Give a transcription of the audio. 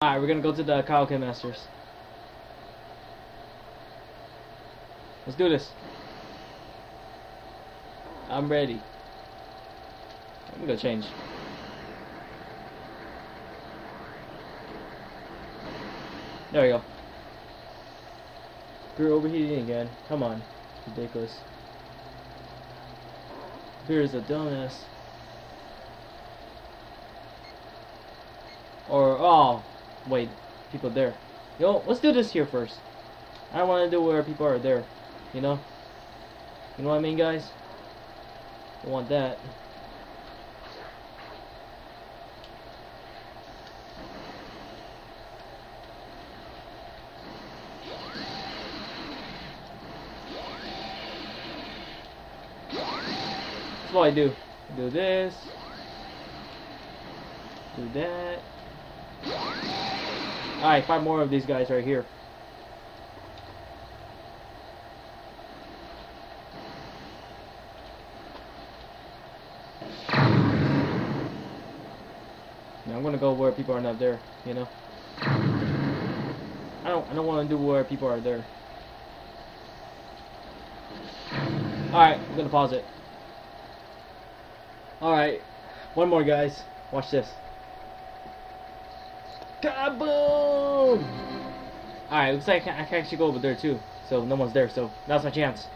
Alright, we're gonna go to the Kaioken Masters. Let's do this. I'm ready. I'm gonna change. There we go. You're overheating again. Come on. Ridiculous. Here's a dumbass. Or, oh, wait, people there. Yo, let's do this here first. I want to do where people are there, you know? You know what I mean, guys? Don't want that. That's what I do. Do this. Do that. Alright, five more of these guys right here. Now I'm gonna go where people are not there, you know? I don't I don't wanna do where people are there. Alright, I'm gonna pause it. Alright. One more guys. Watch this. Kaboom! Alright, looks like I can, actually go over there too. So no one's there, so that's my chance.